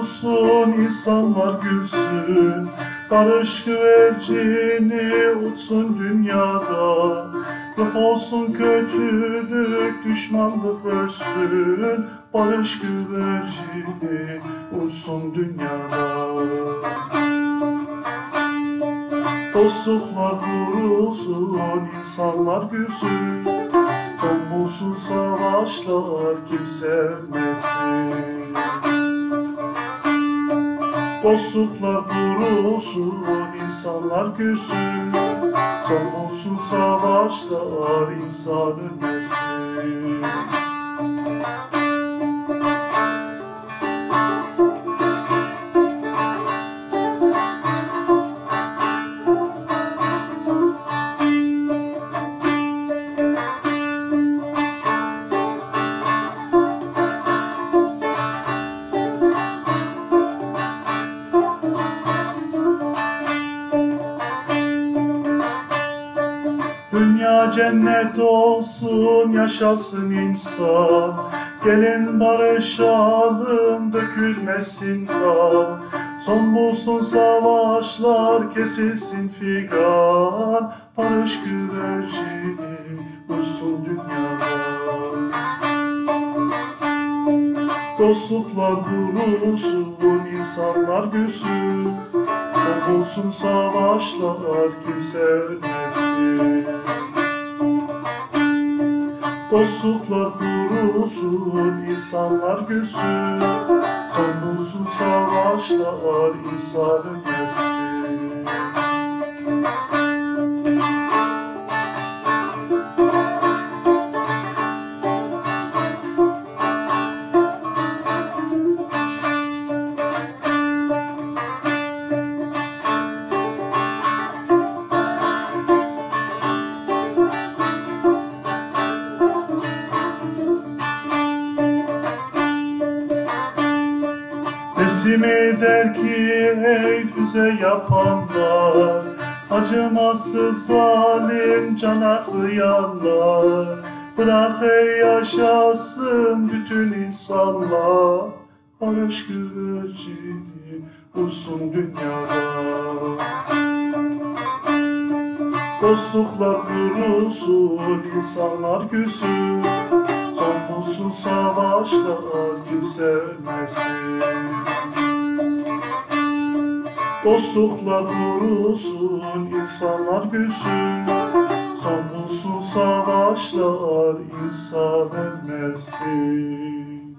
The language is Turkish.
olsun, insanlar gülsün. Barış güvercini uçsun dünyada. Yok olsun kötülük, düşmanlık ölsün. Barış güvercini uçsun dünyada. Dostluklar kurulsun, insanlar gülsün. Son bulsun savaşlar, kimse ölmesin. Dostluklar kurulsun, insanlar gülsün. Son bulsun savaşlar, insan ölmesin. Dünya cennet olsun, yaşasın insan. Gelin barışalım, dökülmesin kan. Son bulsun savaşlar, kesilsin figan. Barış güvercini bulsun dünyada. Dostluklar kurulsun, insanlar gülsün. Son bulsun savaşlar, kimse ölmesin. Dostluklar kurulsun, insanlar gülsün. Son savaşlar, insan ölmesin. Resim eder ki ey füze yapanlar Acımasız zalim cana kıyanlar. Bırak ey yaşasın bütün insanlar Barış güvercini uçsun dünyada. Dostluklar kurulsun, insanlar gülsün Son bulsun savaşlar, kimse ölmesin Dostluklar kurulsun, insanlar gülsün. Son bulsun savaşlar, insan ölmesin